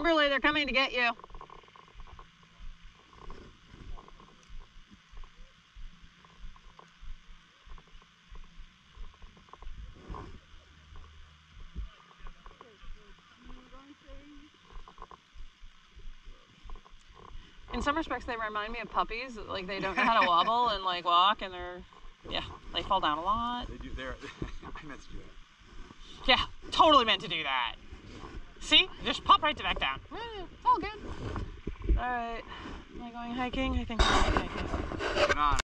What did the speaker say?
Kimberly, they're coming to get you. In some respects, they remind me of puppies. Like they don't know how to wobble and like walk, and they're yeah, they fall down a lot. They do. They're. I meant to do that. Yeah, totally meant to do that. See? Just pop right back down. It's all good. All right. Am I going hiking? I think I'm going hiking. Get on.